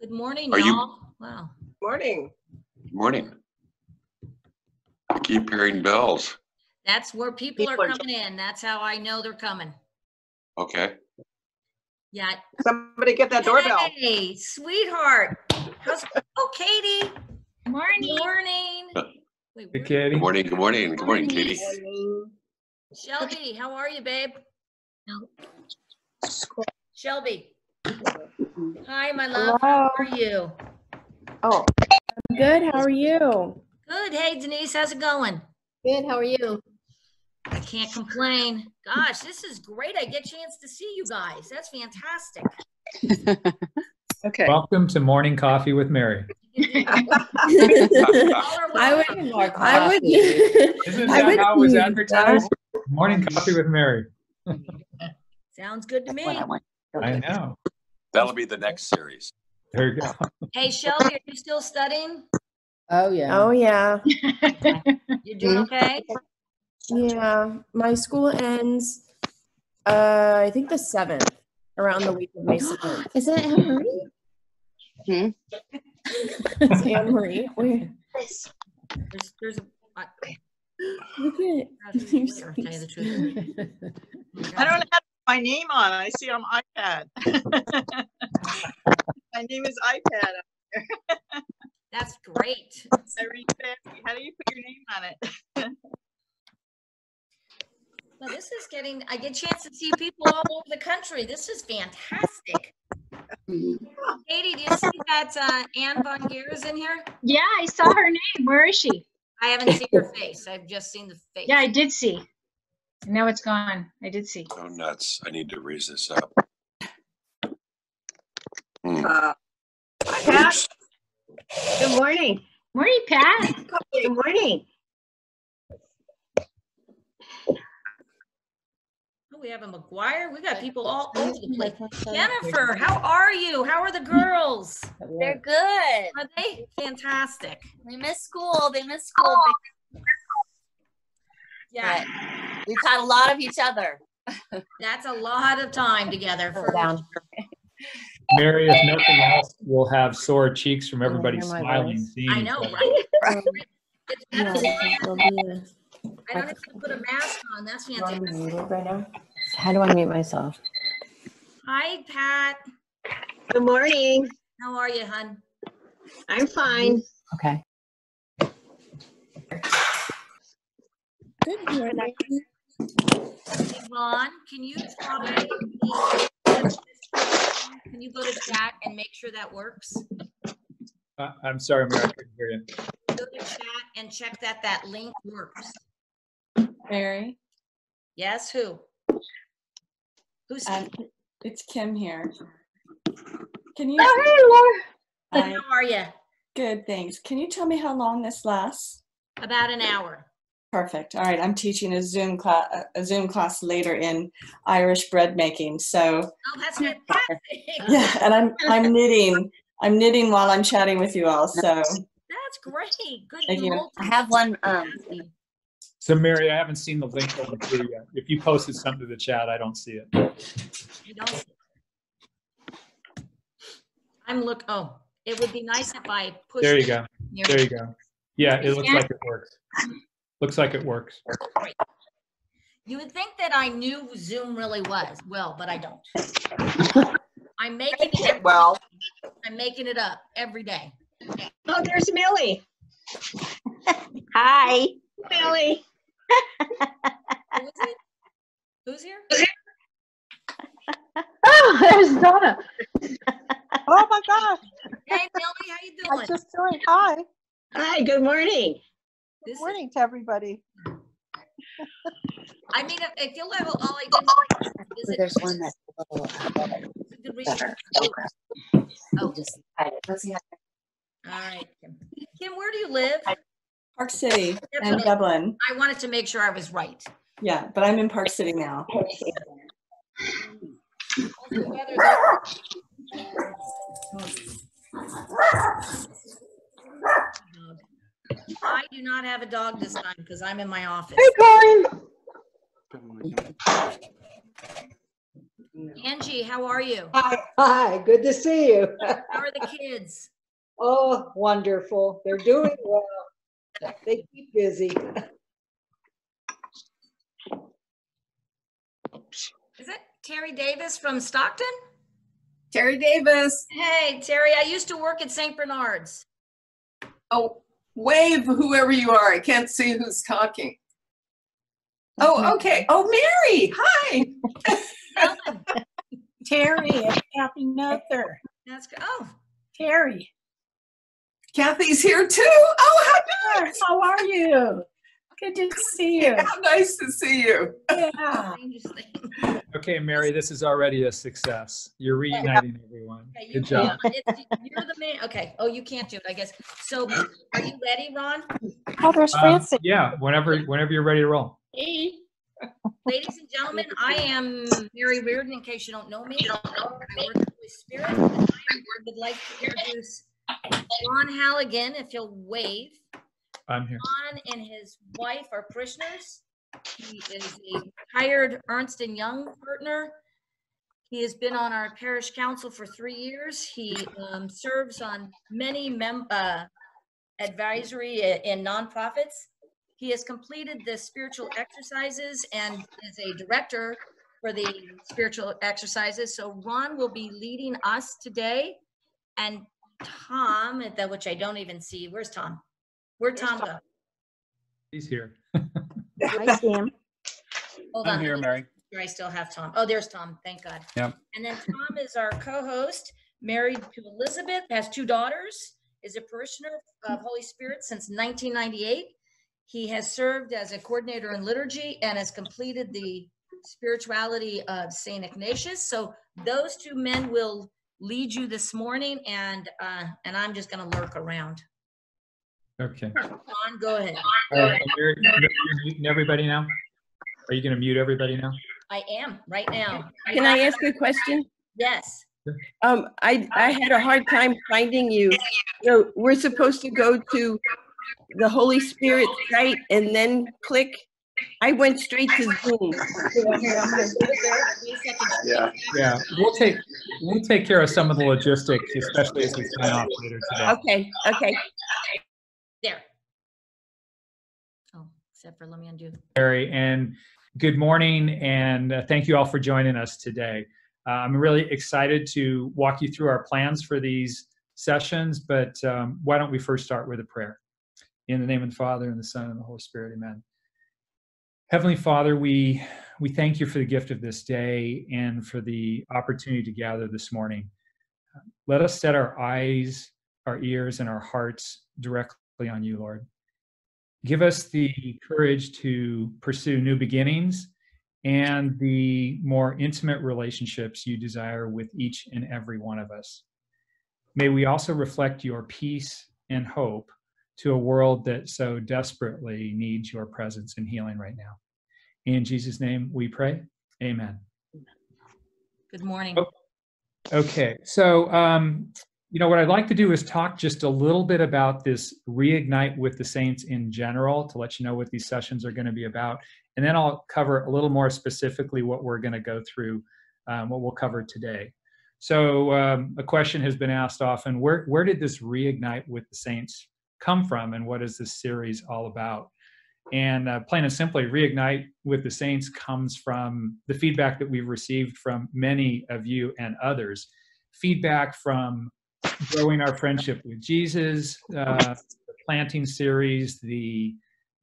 Good morning, Are you- y'all. Wow. Morning. Morning. I keep hearing bells. That's where people are People are coming in. That's how I know they're coming. Okay. Yeah. Somebody get that doorbell. Hey, sweetheart. How's, oh, Katie. Morning. Morning. Wait, Hey, Katie. Good morning, good morning, good morning, Katie. Shelby, how are you, babe? Shelby. Hi, my love. How are you? Oh, I'm good. How are you? Good. Hey, Denise, how's it going? Good. How are you? I can't complain. Gosh, this is great. I get a chance to see you guys. That's fantastic. Okay. Welcome to Morning Coffee with Mary. I would. welcome. I would. Isn't that would how it was advertised? Morning Coffee with Mary. Sounds good to me. I know. That'll be the next series. There you go. Hey, Shelby, are you still studying? Oh, yeah. Oh yeah, You're doing okay? yeah. My school ends. Uh, I think the seventh, around the week of May seventh. Is that Anne Marie? It's Anne Marie. Where? There's, there's a. I- Look at. I have tell you the truth. I don't have my name on. I see on iPad. my name is iPad. That's great. I fancy. How do you put your name on it? Well, this is getting, I get a chance to see people all over the country. This is fantastic. Katie, do you see that uh, Anne Von Geer's in here? Yeah, I saw her name. Where is she? I haven't seen her face. I've just seen the face. Yeah, I did see. Now it's gone. I did see. Oh, nuts. I need to raise this up. Hmm. Uh, Pat, Oops. Good morning. Morning, Pat. Good morning. Oh, We have a McGuire. We got people all over the place. Jennifer, how are you? How are the girls? They're good. Are they fantastic? They miss school. They miss school. Yeah, but We've had a lot of each other. that's a lot of time together for Down. Mary, if nothing else, we'll have sore cheeks from Oh, everybody hear my smiling. I know, other. right? It's Yeah, fantastic. be a- I don't have to put a mask on. That's Do I fantastic. mute it right now? How do I mute myself? Hi, Pat. Good morning. How are you, hun? I'm fine. Okay. Good morning. Yvonne, can you stop it? Can you go to chat and make sure that works? Uh, I'm sorry, Mary, I couldn't hear you. Go to chat and check that that link works. Mary, Yes, who? Who's, um, it's Kim here. Can you? Oh, Hi, how are you? good, thanks. Can you tell me how long this lasts? About an hour. Perfect. All right, I'm teaching a Zoom class, a Zoom class later in Irish bread making. So Oh, that's fantastic. yeah, and I'm I'm knitting. I'm knitting while I'm chatting with you all. So That's great. Good. Thank you. I have one. Um, So Mary, I haven't seen the link over through yet. If you posted something to the chat, I don't see it. You don't- I'm look, oh, it would be nice if I push. There you go. There you go. Yeah, it looks like it works. Looks like it works. You would think that I knew Zoom really was, well, but I don't. I'm making it, well, I'm making it up every day. Oh, there's Millie. hi. Millie. Who is? Who's here? Oh, there's Donna. Oh my gosh. Hey, Millie, how you doing? I doing? just joined. Hi. Hi, good morning. This is- Morning to everybody. I mean, if- if you'll all I did. was visit- There's one that's a little uh, it's a good reason. better. Oh, Just hide it. Let's see how- all right. Kim. Kim, where do you live? Park City That's and Dublin. I wanted to make sure I was right. Yeah, but I'm in Park City now. The weather there- I do not have a dog this time because I'm in my office. Hey, Colin. Angie, how are you? Hi, hi, good to see you. How are the kids? Oh, wonderful. They're doing well. They keep busy. Is it Terry Davis from Stockton? Terry Davis. Hey, Terry, I used to work at St. Bernard's. Oh, wave whoever you are. I can't see who's talking. Oh, mm-hmm. okay. Oh, Mary. Hi. Terry and Kathy Nother. That's, good. oh, Terry, Kathy's here too. Oh, how nice. how are you? Good to see you. How nice to see you. Yeah. Okay, Mary, this is already a success. You're reuniting everyone. Okay, you Good job. can't- it's- You're the man, okay, oh, you can't do it, I guess. So are you ready, Ron? Oh, there's Um, Francie. Yeah, whenever, whenever you're ready to roll. Hey. Ladies and gentlemen, I am Mary Reardon, in case you don't know me. I work with the Spirit. I would like to introduce Ron Halligan, if he'll wave. I'm here. Ron and his wife are parishioners. He is a hired Ernst and Young partner. He has been on our parish council for three years. He um, serves on many mem- uh, advisory in nonprofits. He has completed the spiritual exercises and is a director for the spiritual exercises. So Ron will be leading us today. And Tom, which I don't even see, where's Tom? Where'd Tom go? He's here. Hi, Sam. Hold I'm on. here, let me Mary. make sure I still have Tom. Oh, there's Tom. Thank God. Yep. And then Tom is our co-host, married to Elizabeth, has two daughters, is a parishioner of Holy Spirit since 1998. He has served as a coordinator in liturgy and has completed the spirituality of Saint Ignatius. So those two men will lead you this morning, and uh, and I'm just going to lurk around. Okay. Ron, go ahead. All right, Mary, Mary, you're muting everybody now? Are you going to mute everybody now? I am right now. Can I ask a question? Yes. Um, I, I had a hard time finding you. So we're supposed to go to the Holy Spirit site and then click. I went straight to Zoom. Yeah. Yeah, we'll take, we'll take care of some of the logistics, especially as we sign off later today. Okay, okay. There. Oh, except for, let me undo. Mary, and good morning, and uh, thank you all for joining us today. Uh, I'm really excited to walk you through our plans for these sessions, but um, why don't we first start with a prayer? In the name of the Father, and the Son, and the Holy Spirit, amen. Heavenly Father, we, we thank you for the gift of this day and for the opportunity to gather this morning. Let us set our eyes, our ears, and our hearts directly on you, Lord. Give us the courage to pursue new beginnings and the more intimate relationships you desire with each and every one of us. May we also reflect your peace and hope to a world that so desperately needs your presence and healing right now. In Jesus' name we pray. Amen. Good morning. Oh. Okay, so um, you know what I'd like to do is talk just a little bit about this reignite with the saints in general to let you know what these sessions are going to be about, and then I'll cover a little more specifically what we're going to go through, um, what we'll cover today. So um, a question has been asked often: Where where did this reignite with the saints come from, and what is this series all about? And uh, plain and simply, Reignite with the Saints comes from the feedback that we've received from many of you and others. Feedback from growing our friendship with Jesus, uh, the planting series, the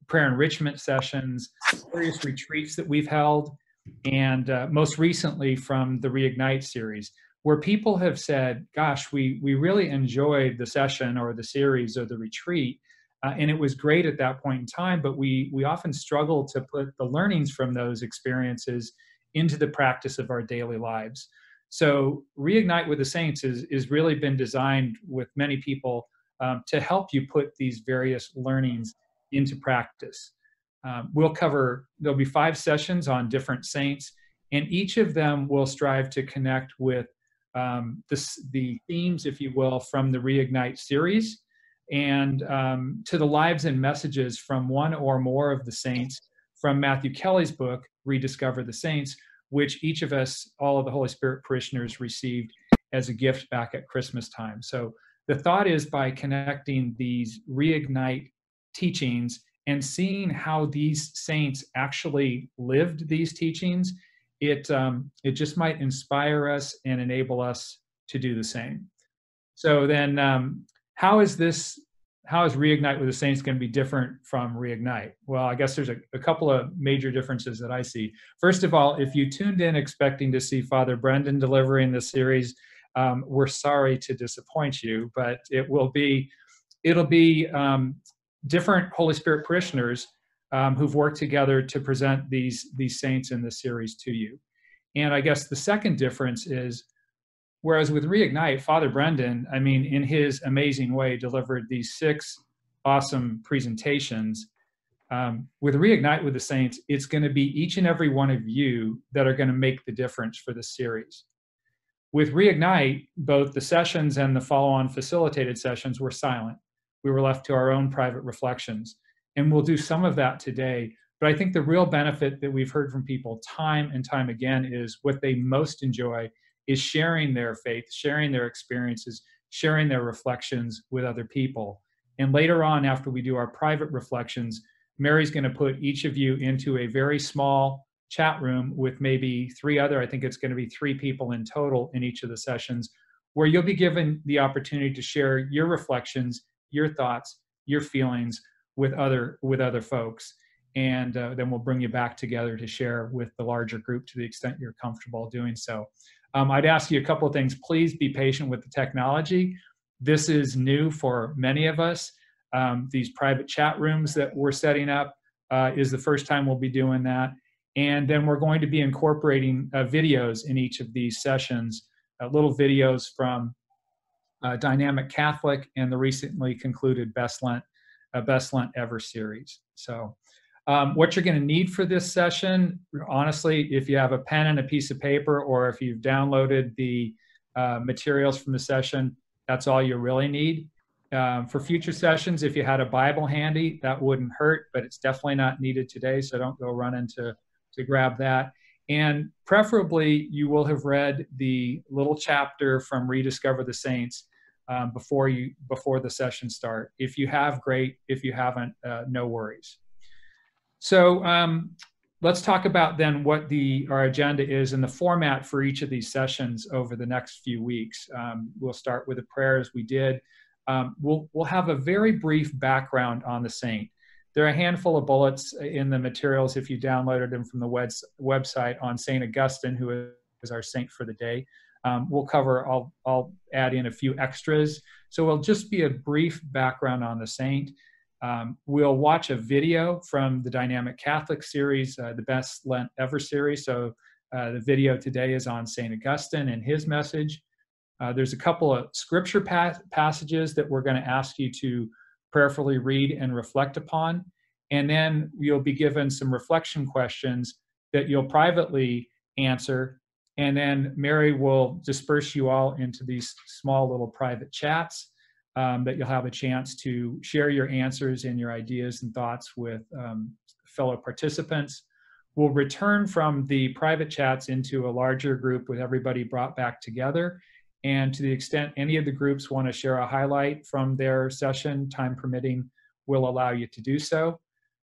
prayer enrichment sessions, various retreats that we've held, and uh, most recently from the Reignite series, where people have said, gosh, we, we really enjoyed the session or the series or the retreat. Uh, and it was great at that point in time, but we we often struggle to put the learnings from those experiences into the practice of our daily lives. So reignite with the saints is is really been designed with many people um, to help you put these various learnings into practice. Um, we'll cover there'll be five sessions on different saints, and each of them will strive to connect with um, the themes, if you will, from the reignite series and um, to the lives and messages from one or more of the saints from Matthew Kelly's book, Rediscover the Saints, which each of us, all of the Holy Spirit parishioners, received as a gift back at Christmas time. So the thought is by connecting these reignite teachings and seeing how these saints actually lived these teachings, it um, it just might inspire us and enable us to do the same. So then, um, how is this? How is reignite with the saints going to be different from reignite? Well, I guess there's a, a couple of major differences that I see. First of all, if you tuned in expecting to see Father Brendan delivering the series, um, we're sorry to disappoint you, but it will be it'll be um, different Holy Spirit parishioners um, who've worked together to present these these saints in the series to you. And I guess the second difference is, whereas with Reignite, Father Brendan, I mean, in his amazing way, delivered these six awesome presentations. Um, with Reignite with the Saints, it's going to be each and every one of you that are going to make the difference for the series. With Reignite, both the sessions and the follow on facilitated sessions were silent. We were left to our own private reflections. And we'll do some of that today. But I think the real benefit that we've heard from people time and time again is what they most enjoy is sharing their faith, sharing their experiences, sharing their reflections with other people. And later on, after we do our private reflections, Mary's going to put each of you into a very small chat room with maybe three other, I think it's going to be three people in total in each of the sessions, where you'll be given the opportunity to share your reflections, your thoughts, your feelings with other with other folks and uh, then we'll bring you back together to share with the larger group to the extent you're comfortable doing so um, i'd ask you a couple of things. Please be patient with the technology. This is new for many of us. Um, these private chat rooms that we're setting up uh, is the first time we'll be doing that. And then we're going to be incorporating uh, videos in each of these sessions uh, little videos from uh, dynamic catholic and the recently concluded best lent a best Lent ever series. So, um, what you're going to need for this session, honestly, if you have a pen and a piece of paper, or if you've downloaded the uh, materials from the session, that's all you really need. Um, for future sessions, if you had a Bible handy, that wouldn't hurt, but it's definitely not needed today, so don't go running to, to grab that. And preferably, you will have read the little chapter from Rediscover the Saints um, before you before the session start. If you have, great. If you haven't, uh, no worries. So um, let's talk about then what the our agenda is and the format for each of these sessions over the next few weeks. Um, we'll start with the prayers we did. Um, we'll we'll have a very brief background on the saint. There are a handful of bullets in the materials if you downloaded them from the web, website on Saint Augustine, who is our saint for the day. Um, we'll cover, I'll, I'll add in a few extras. So it'll just be a brief background on the saint. Um, we'll watch a video from the Dynamic Catholic series, uh, the Best Lent Ever series. So uh, the video today is on St. Augustine and his message. Uh, there's a couple of scripture pa- passages that we're going to ask you to prayerfully read and reflect upon. And then you'll be given some reflection questions that you'll privately answer and then Mary will disperse you all into these small little private chats um, that you'll have a chance to share your answers and your ideas and thoughts with um, fellow participants. We'll return from the private chats into a larger group with everybody brought back together. And to the extent any of the groups want to share a highlight from their session, time permitting, will allow you to do so.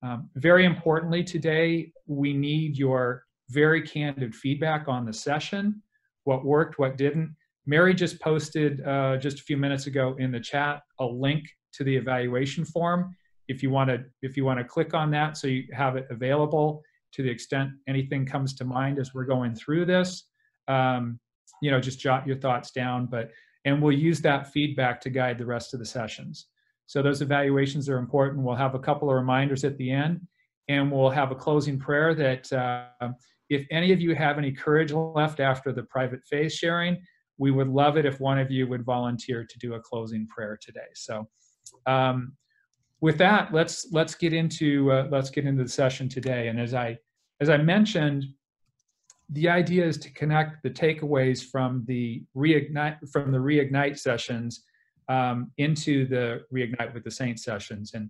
Um, very importantly today, we need your very candid feedback on the session, what worked, what didn't. Mary just posted uh, just a few minutes ago in the chat a link to the evaluation form. If you want to, if you want to click on that, so you have it available to the extent anything comes to mind as we're going through this, um, you know, just jot your thoughts down. But and we'll use that feedback to guide the rest of the sessions. So those evaluations are important. We'll have a couple of reminders at the end, and we'll have a closing prayer that. Uh, if any of you have any courage left after the private faith sharing, we would love it if one of you would volunteer to do a closing prayer today. So, um, with that, let's let's get into uh, let's get into the session today. And as I as I mentioned, the idea is to connect the takeaways from the reignite from the reignite sessions um, into the reignite with the saint sessions. And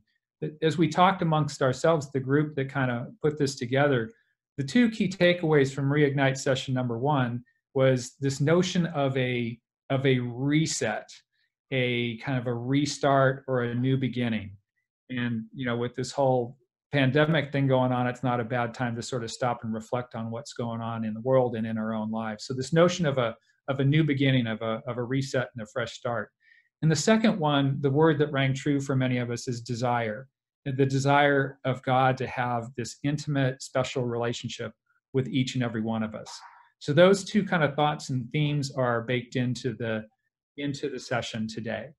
as we talked amongst ourselves, the group that kind of put this together, the two key takeaways from Reignite session number one was this notion of a of a reset, a kind of a restart or a new beginning. And you know, with this whole pandemic thing going on, it's not a bad time to sort of stop and reflect on what's going on in the world and in our own lives. So this notion of a of a new beginning, of a of a reset and a fresh start. And the second one, the word that rang true for many of us is desire. The desire of God to have this intimate, special relationship with each and every one of us. So those two kind of thoughts and themes are baked into the into the session today.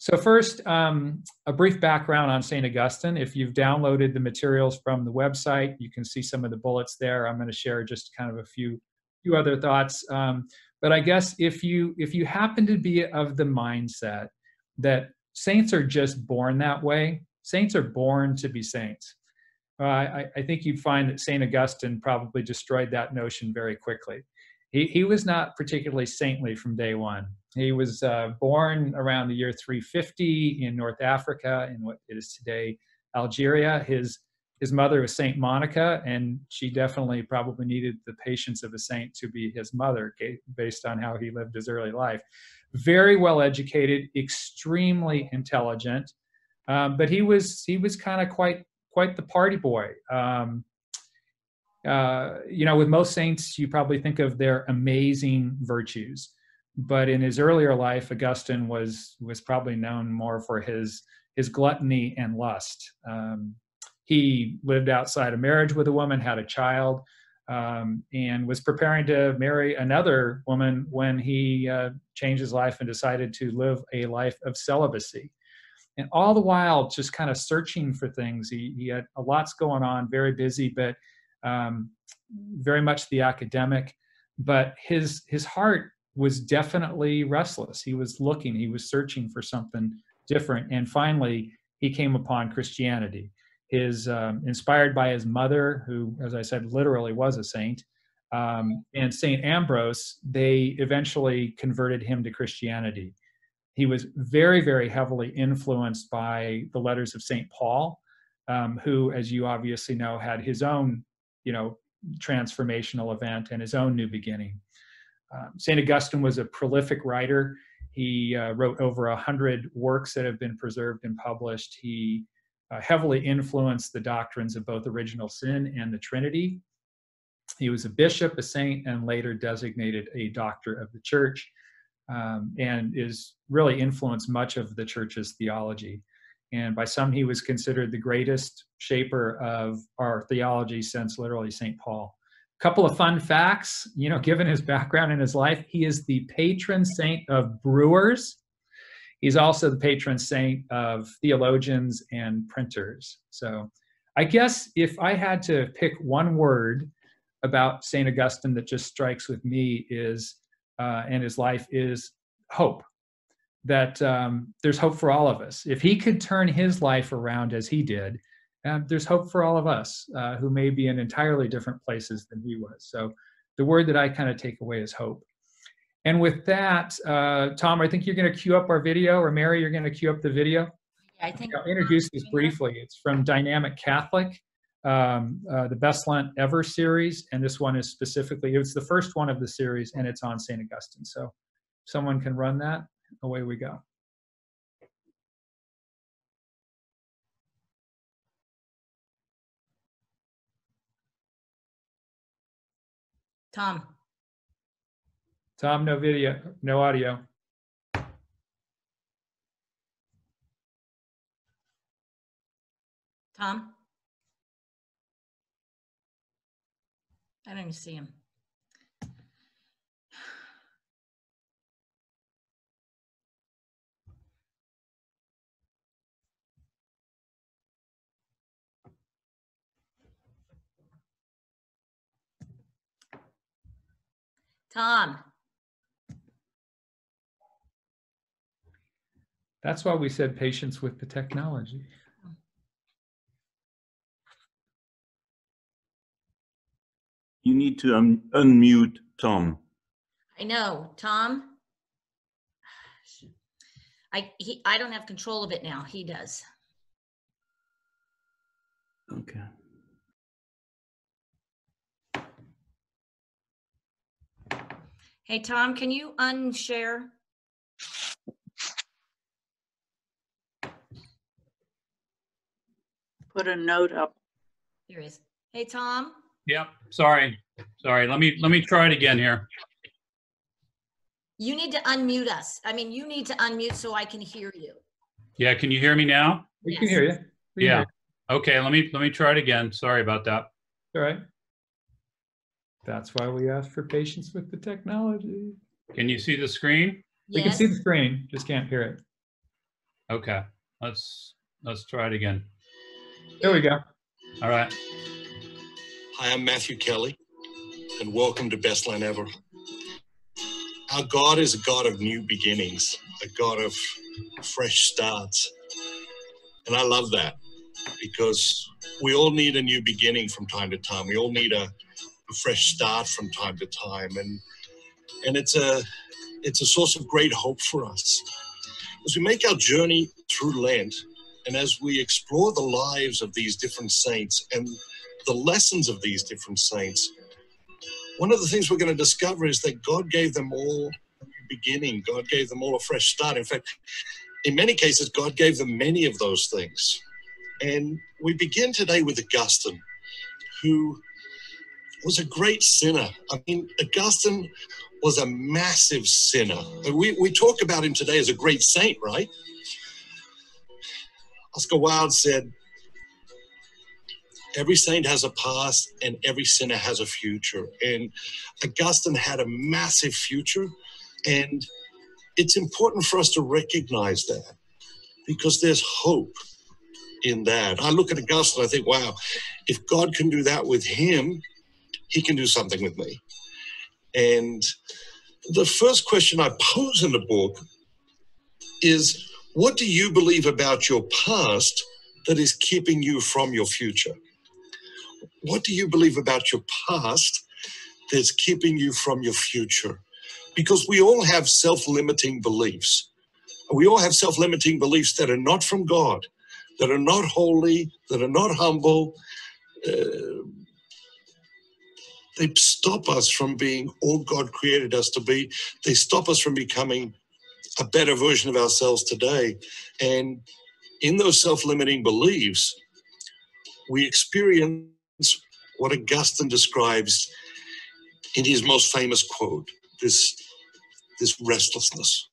So first, um, a brief background on St. Augustine. If you've downloaded the materials from the website, you can see some of the bullets there. I'm going to share just kind of a few few other thoughts. Um, but I guess if you if you happen to be of the mindset that saints are just born that way, saints are born to be saints. Uh, I, I think you'd find that St. Augustine probably destroyed that notion very quickly. He, he was not particularly saintly from day one. He was uh, born around the year 350 in North Africa, in what is today Algeria. His his mother was Saint Monica, and she definitely probably needed the patience of a saint to be his mother, based on how he lived his early life. Very well educated, extremely intelligent, um, but he was he was kind of quite quite the party boy. Um, uh, you know, with most saints, you probably think of their amazing virtues, but in his earlier life, Augustine was was probably known more for his his gluttony and lust. Um, he lived outside of marriage with a woman, had a child, um, and was preparing to marry another woman when he uh, changed his life and decided to live a life of celibacy. And all the while, just kind of searching for things. He, he had a lot's going on, very busy, but um, very much the academic. But his his heart was definitely restless. He was looking. He was searching for something different. And finally, he came upon Christianity his um, inspired by his mother, who, as I said, literally was a saint, um, and Saint Ambrose. They eventually converted him to Christianity. He was very, very heavily influenced by the letters of Saint Paul, um, who, as you obviously know, had his own, you know, transformational event and his own new beginning. Um, Saint Augustine was a prolific writer. He uh, wrote over a hundred works that have been preserved and published. He uh, heavily influenced the doctrines of both original sin and the Trinity. He was a bishop, a saint, and later designated a doctor of the church, um, and is really influenced much of the church's theology. And by some, he was considered the greatest shaper of our theology since literally St. Paul. A couple of fun facts, you know, given his background in his life, he is the patron saint of brewers He's also the patron saint of theologians and printers. So I guess if I had to pick one word about St. Augustine that just strikes with me is, uh, and his life is hope. That um, there's hope for all of us. If he could turn his life around as he did, uh, there's hope for all of us uh, who may be in entirely different places than he was. So the word that I kind of take away is hope. And with that, uh, Tom, I think you're going to queue up our video, or Mary, you're going to queue up the video. I think I'll introduce this briefly. It's from Dynamic Catholic, um, uh, the Best Lent Ever series, and this one is specifically, it's the first one of the series, and it's on St. Augustine. So someone can run that. Away we go. Tom. Tom, no video, no audio. Tom? I don't even see him. Tom? That's why we said patience with the technology. You need to unmute Tom. I know, Tom. I he I don't have control of it now. He does. Okay. Hey, Tom, can you unshare? Put a note up. There is. Hey, Tom. Yep, sorry, sorry. Let me, let me try it again here. You need to unmute us. I mean, you need to unmute so I can hear you. Yeah, can you hear me now? We can hear you. We can Yeah. hear Okay, let me, let me try it again. Sorry about that. All right. That's why we ask for patience with the technology. Can you see the screen? We can see the screen, just can't hear it. Okay, let's, let's try it again. There we go. All right. Hi, I'm Matthew Kelly, and welcome to Best Lent Ever. Our God is a God of new beginnings, a God of fresh starts. And I love that because we all need a new beginning from time to time. We all need a, a fresh start from time to time. And, and it's, a, it's a source of great hope for us. As we make our journey through Lent, and as we explore the lives of these different saints and the lessons of these different saints, one of the things we're going to discover is that God gave them all a new beginning. God gave them all a fresh start. In fact, in many cases, God gave them many of those things. And we begin today with Augustine, who was a great sinner. I mean, Augustine was a massive sinner. We, we talk about him today as a great saint, right? Oscar Wilde said, Every saint has a past and every sinner has a future. And Augustine had a massive future. And it's important for us to recognize that because there's hope in that. I look at Augustine, I think, wow, if God can do that with him, he can do something with me. And the first question I pose in the book is what do you believe about your past that is keeping you from your future? What do you believe about your past that's keeping you from your future? Because we all have self limiting beliefs. We all have self limiting beliefs that are not from God, that are not holy, that are not humble. Uh, they stop us from being all God created us to be. They stop us from becoming a better version of ourselves today. And in those self limiting beliefs, we experience what Augustine describes in his most famous quote this, this restlessness.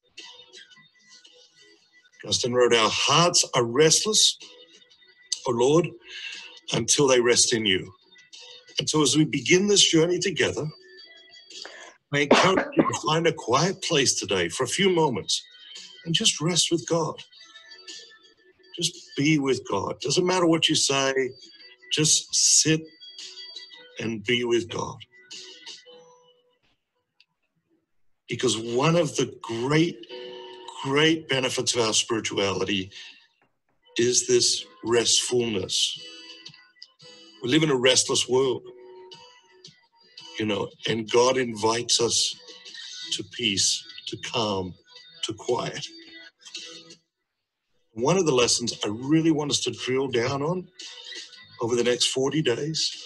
Augustine wrote, Our hearts are restless, O Lord, until they rest in you. And so, as we begin this journey together, I encourage you to find a quiet place today for a few moments and just rest with God. Just be with God. Doesn't matter what you say, just sit and be with God. Because one of the great, great benefits of our spirituality is this restfulness. We live in a restless world, you know, and God invites us to peace, to calm, to quiet. One of the lessons I really want us to drill down on over the next 40 days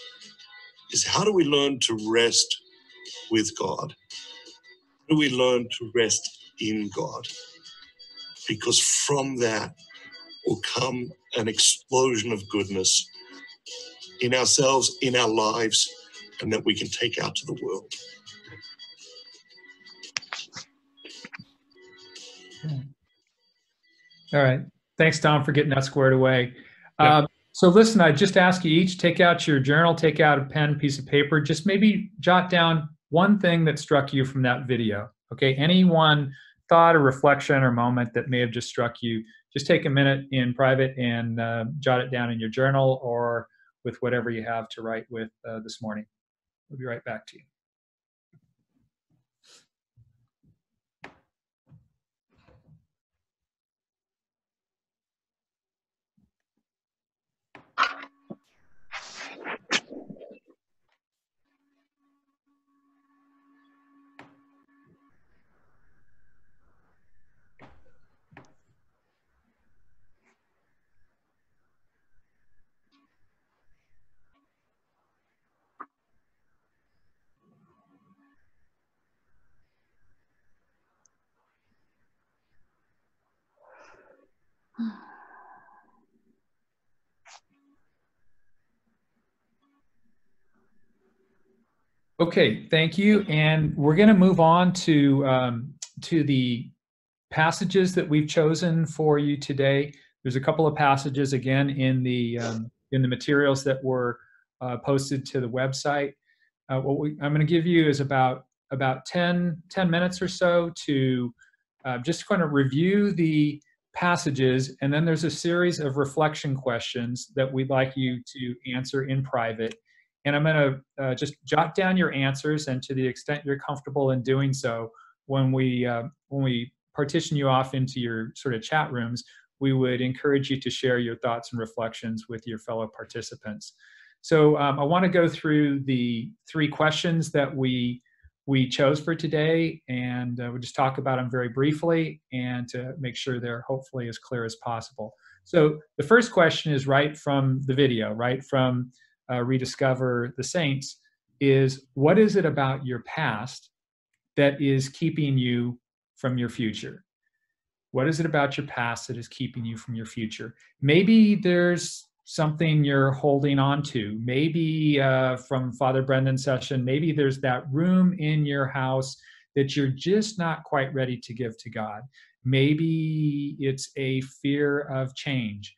is how do we learn to rest with God? How do we learn to rest in God? Because from that will come an explosion of goodness in ourselves, in our lives, and that we can take out to the world. All right. Thanks, Tom, for getting that squared away. Yeah. Um, so listen, I just ask you each take out your journal, take out a pen, piece of paper, just maybe jot down one thing that struck you from that video. Okay, any one thought or reflection or moment that may have just struck you. Just take a minute in private and uh, jot it down in your journal or with whatever you have to write with uh, this morning. We'll be right back to you. Okay, thank you. And we're going to move on to um, to the passages that we've chosen for you today. There's a couple of passages again in the um, in the materials that were uh, posted to the website. Uh, what we, I'm going to give you is about about 10 10 minutes or so to uh, just kind of review the passages, and then there's a series of reflection questions that we'd like you to answer in private. And I'm going to uh, just jot down your answers, and to the extent you're comfortable in doing so, when we uh, when we partition you off into your sort of chat rooms, we would encourage you to share your thoughts and reflections with your fellow participants. So um, I want to go through the three questions that we we chose for today, and uh, we'll just talk about them very briefly and to make sure they're hopefully as clear as possible. So the first question is right from the video, right from uh, Rediscover the Saints, is what is it about your past that is keeping you from your future? What is it about your past that is keeping you from your future? Maybe there's something you're holding on to. Maybe uh, from Father Brendan's session, maybe there's that room in your house that you're just not quite ready to give to God. Maybe it's a fear of change.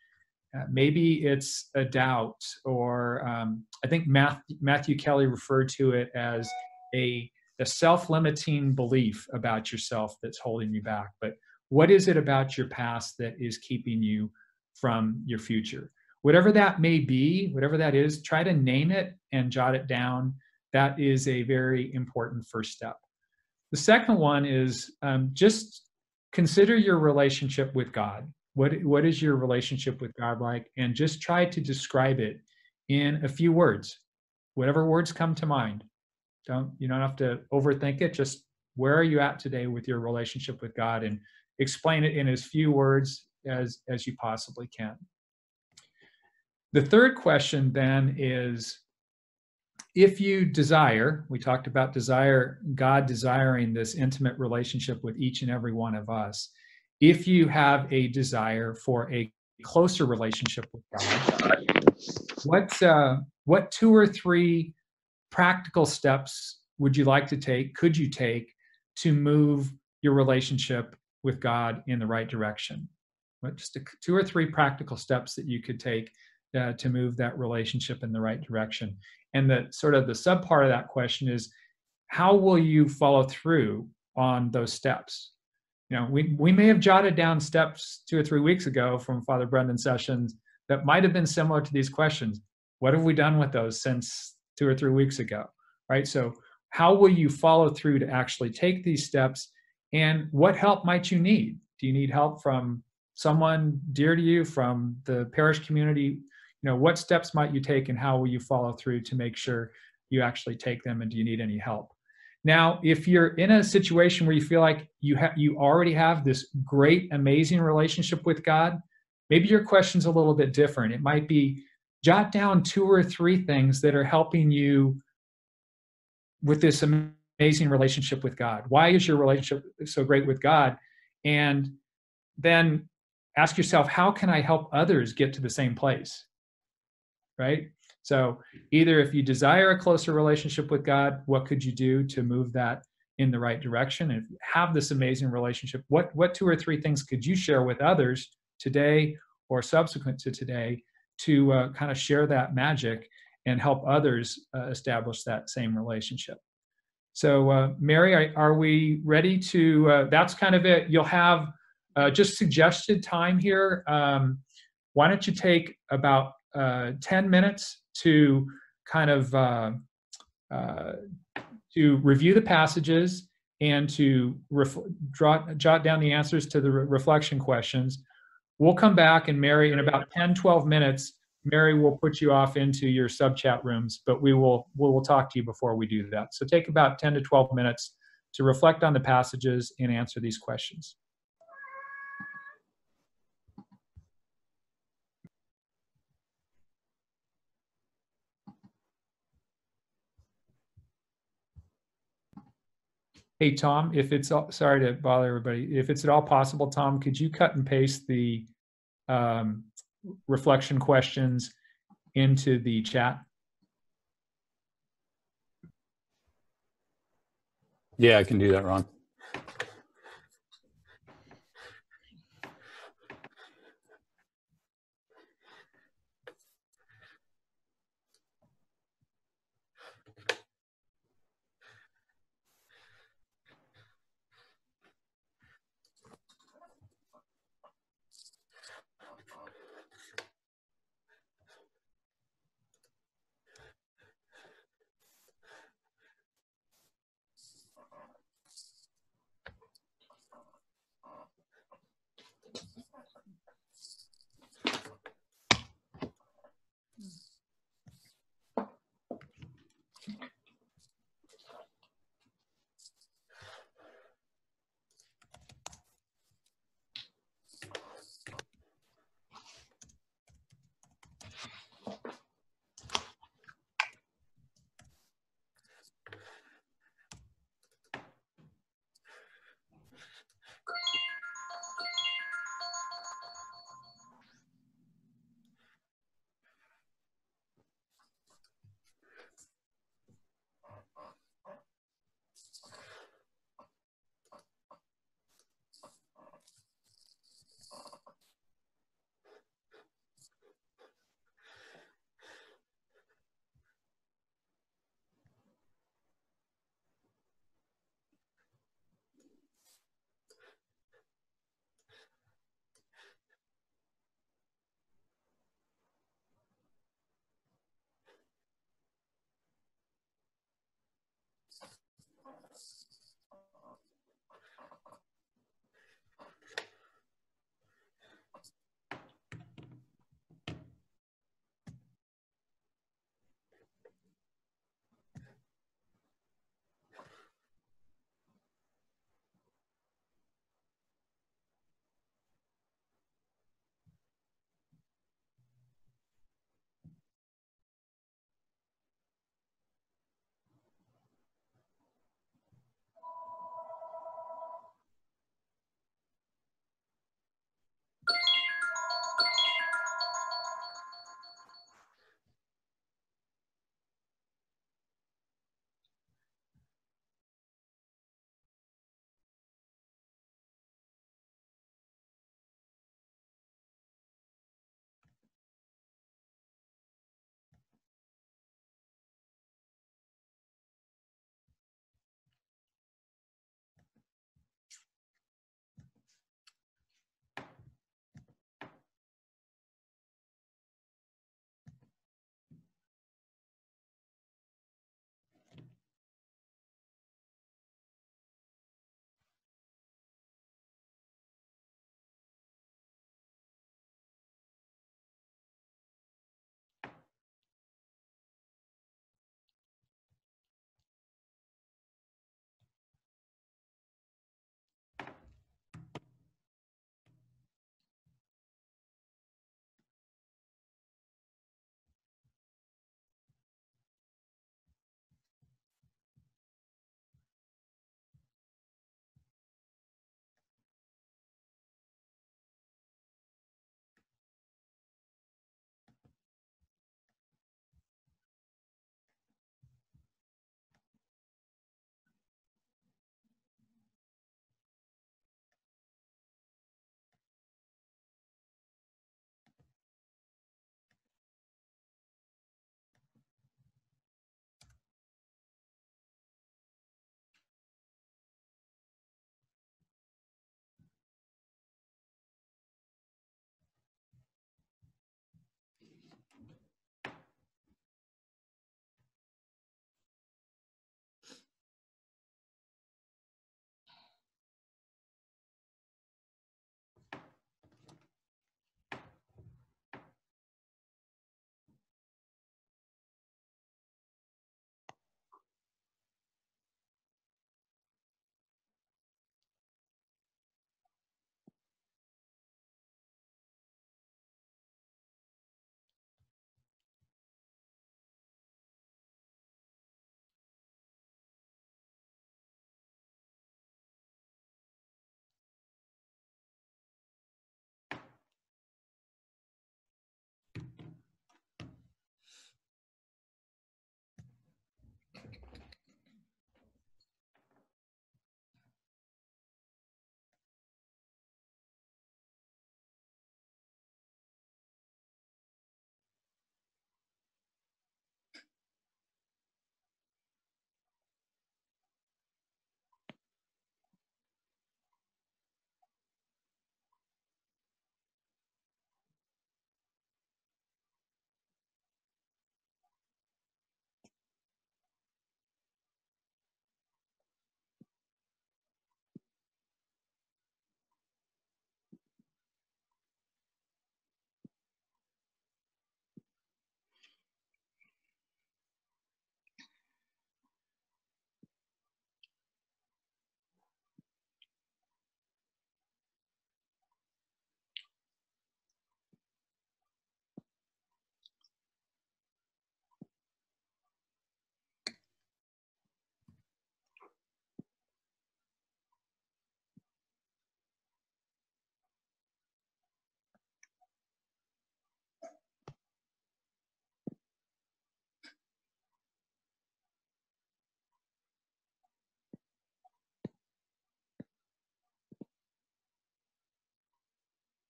Uh, maybe it's a doubt, or um, I think Matthew, Matthew Kelly referred to it as a, a self limiting belief about yourself that's holding you back. But what is it about your past that is keeping you from your future? Whatever that may be, whatever that is, try to name it and jot it down. That is a very important first step. The second one is um, just consider your relationship with God. What, what is your relationship with God like? And just try to describe it in a few words, whatever words come to mind. Don't you don't have to overthink it. Just where are you at today with your relationship with God, and explain it in as few words as as you possibly can. The third question then is if you desire, we talked about desire, God desiring this intimate relationship with each and every one of us. If you have a desire for a closer relationship with God, what uh, what two or three practical steps would you like to take? Could you take to move your relationship with God in the right direction? What just a, two or three practical steps that you could take uh, to move that relationship in the right direction. And the sort of the sub part of that question is, how will you follow through on those steps? You know, we, we may have jotted down steps two or three weeks ago from Father Brendan sessions that might have been similar to these questions. What have we done with those since two or three weeks ago? Right. So how will you follow through to actually take these steps? And what help might you need? Do you need help from someone dear to you, from the parish community? You know what steps might you take and how will you follow through to make sure you actually take them and do you need any help? Now if you're in a situation where you feel like you have you already have this great amazing relationship with god maybe your question's a little bit different. It might be jot down two or three things that are helping you with this amazing relationship with god. Why is your relationship so great with god? And then ask yourself how can i help others get to the same place right? So either if you desire a closer relationship with God, what could you do to move that in the right direction? And if you have this amazing relationship, what what two or three things could you share with others today or subsequent to today to uh, kind of share that magic and help others uh, establish that same relationship? So uh, Mary, are, we ready to? Uh, that's kind of it. You'll have uh, just suggested time here. Um, why don't you take about uh, 10 minutes to kind of uh, uh, to review the passages and to draw, jot down the answers to the re- reflection questions. We'll come back and Mary, in about 10, 12 minutes, Mary will put you off into your sub chat rooms, but we will we will talk to you before we do that. So take about 10 to 12 minutes to reflect on the passages and answer these questions. Hey, Tom, if it's, all- sorry to bother everybody, if it's at all possible, Tom, could you cut and paste the um, reflection questions into the chat? Yeah, I can do that, Ron.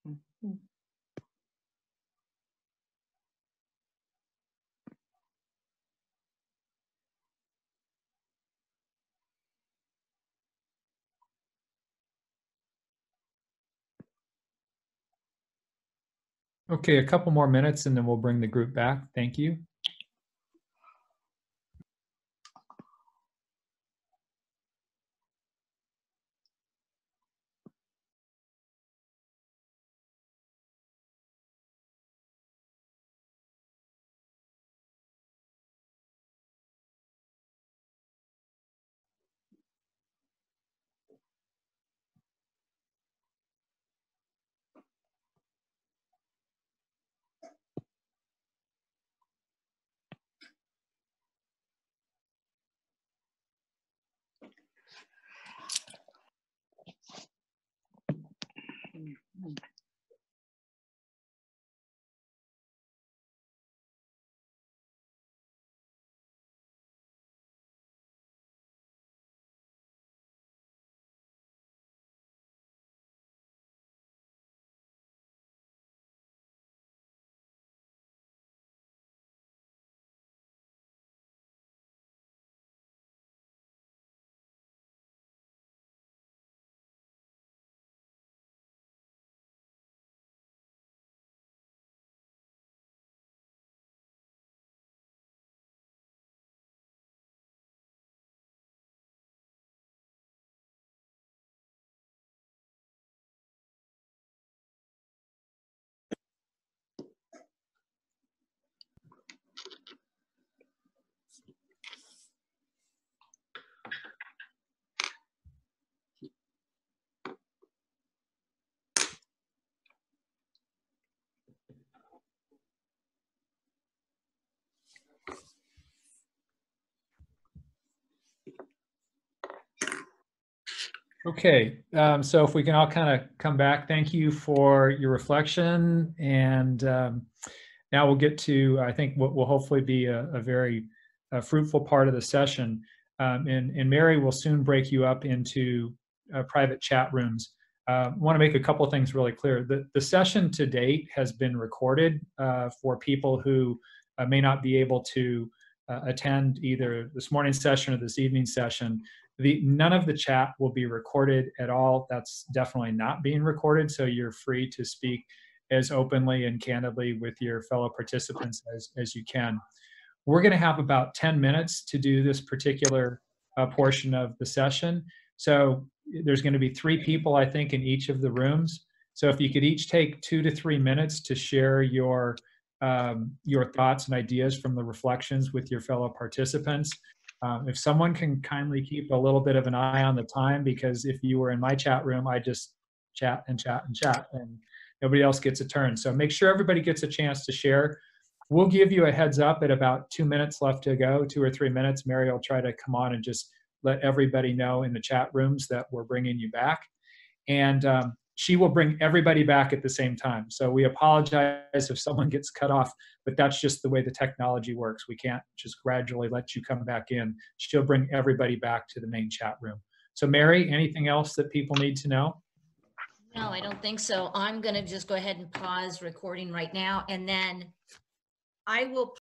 Mm-hmm. Okay, a couple more minutes and then we'll bring the group back. Thank you. Okay, um, so if we can all kind of come back, thank you for your reflection. And um, now we'll get to, I think, what will hopefully be a, a very uh, fruitful part of the session. Um, and, and Mary will soon break you up into uh, private chat rooms. Uh, want to make a couple things really clear. The, the session to date has been recorded uh, for people who uh, may not be able to uh, attend either this morning session or this evening session. The, none of the chat will be recorded at all. That's definitely not being recorded. So you're free to speak as openly and candidly with your fellow participants as, as you can. We're going to have about 10 minutes to do this particular uh, portion of the session. So there's going to be three people, I think, in each of the rooms. So if you could each take two to three minutes to share your um, your thoughts and ideas from the reflections with your fellow participants. Um, if someone can kindly keep a little bit of an eye on the time, because if you were in my chat room, I just chat and chat and chat, and nobody else gets a turn. So make sure everybody gets a chance to share. We'll give you a heads up at about two minutes left to go, two or three minutes. Mary will try to come on and just let everybody know in the chat rooms that we're bringing you back. And um, she will bring everybody back at the same time. So we apologize if someone gets cut off, but that's just the way the technology works. We can't just gradually let you come back in. She'll bring everybody back to the main chat room. So Mary, anything else that people need to know? No, I don't think so. I'm going to just go ahead and pause recording right now and then I will